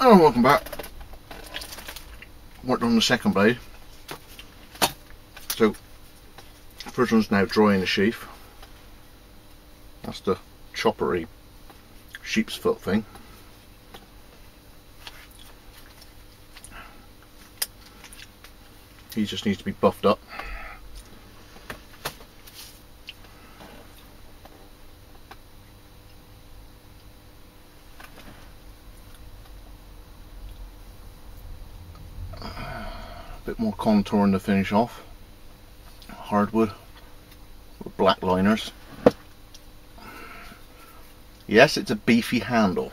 Oh, welcome back. Worked on the second blade. So, first one's now drying the sheath. That's the choppery sheep's foot thing. He just needs to be buffed up. Bit more contour in the finish off. Hardwood with black liners. Yes, it's a beefy handle.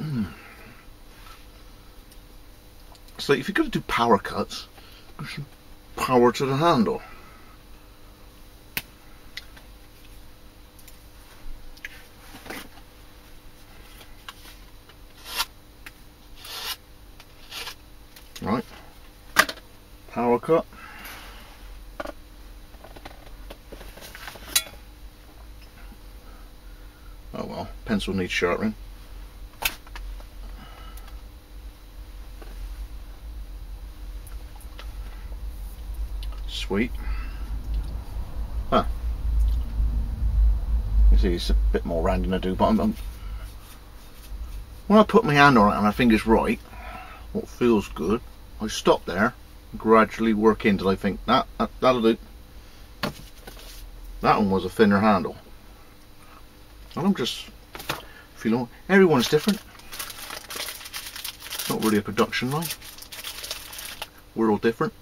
Mm. So if you're going to do power cuts, power to the handle. Right, power cut. Oh well, pencil needs sharpening. Sweet. Huh. You see it's a bit more rounding to do, but I'm, I'm, when I put my hand on it and I think it's right, what feels good, I stop there, gradually work until I think that, that that'll do. That one was a thinner handle. And I'm just feeling everyone's different. It's not really a production line. We're all different.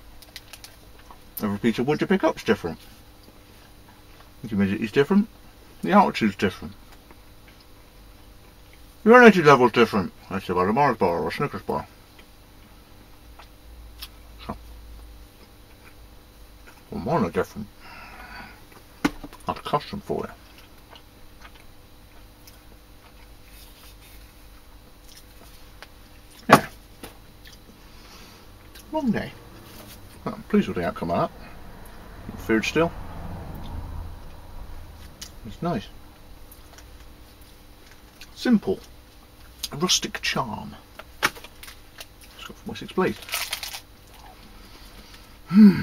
Every piece of wood you pick up is different. The humidity is different. The altitude's different. Your energy level's different. That's about a Mars bar or a Snickers bar. Well, mine are different. That's custom for you. Yeah. Long day. I'm pleased with the outcome of that. Feared still. It's nice. Simple. A rustic charm. It's got my six blades. Hmm.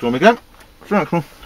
Thanks for joining me again. You one.